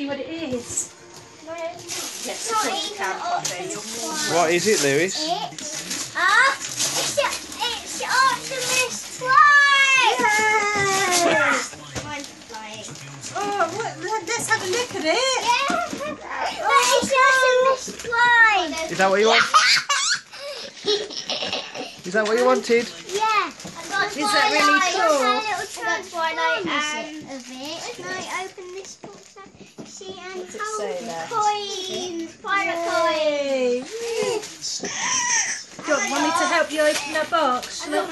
see what it is. Yes, Not of course you even can, Poppy. Optimus You're more- What is it, Lewis? It's ah, it's it's Optimus Prime. Mine's. Oh, what, let's have a look at it. Yeah. Oh, it's Optimus Prime. Is that what you want? Is that what you wanted? Yeah. Is that really cool? I got Twilight um, of it. Can I open this box? out? does it? Coins! Pirate coins! Do you want me to help you open that box? Look.